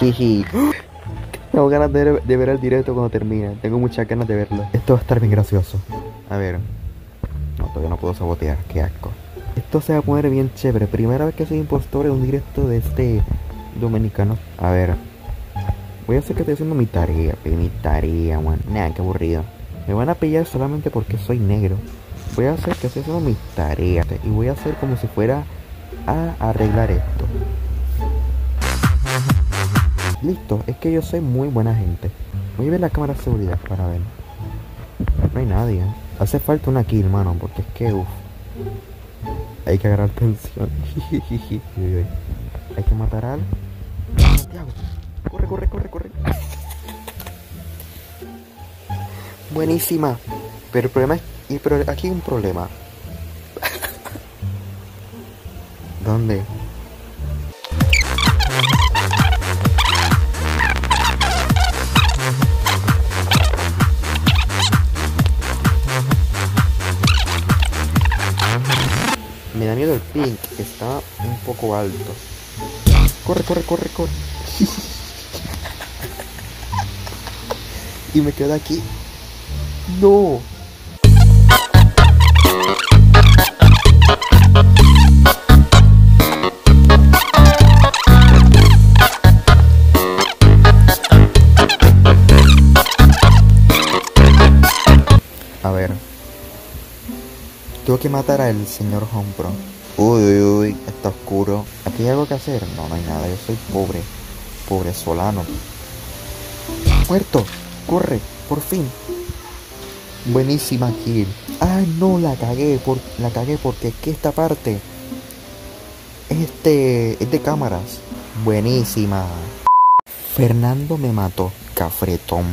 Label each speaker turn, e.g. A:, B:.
A: Jiji. Tengo ganas de, de ver el directo cuando termine. Tengo muchas ganas de verlo. Esto va a estar bien gracioso. A ver. No, todavía no puedo sabotear. Qué asco. Esto se va a poner bien chévere. Primera vez que soy impostor en un directo de este dominicano. A ver. Voy a hacer que estoy haciendo mi tarea. Mi tarea, man. Nah, qué aburrido. Me van a pillar solamente porque soy negro. Voy a hacer que estoy haciendo mi tarea. Y voy a hacer como si fuera a arreglar esto. Listo, es que yo soy muy buena gente. Voy a ver la cámara de seguridad para ver. No hay nadie. ¿eh? Hace falta una kill, mano, porque es que, uff. Hay que agarrar tensión. hay que matar al. Santiago. Corre, corre, corre, corre. Buenísima. Pero el problema es. y Pero aquí hay un problema. ¿Dónde? Me da miedo el pink, está un poco alto. Corre, corre, corre, corre. y me quedo aquí. No. A ver. Tengo que matar al señor Hombro. Uy, uy, uy, está oscuro. ¿Aquí hay algo que hacer? No, no hay nada. Yo soy pobre. Pobre solano. Muerto. Corre, por fin. Buenísima kill. Ah, no, la cagué. Por, la cagué porque es que esta parte. Este. Es de cámaras. Buenísima. Fernando me mató. Cafretón.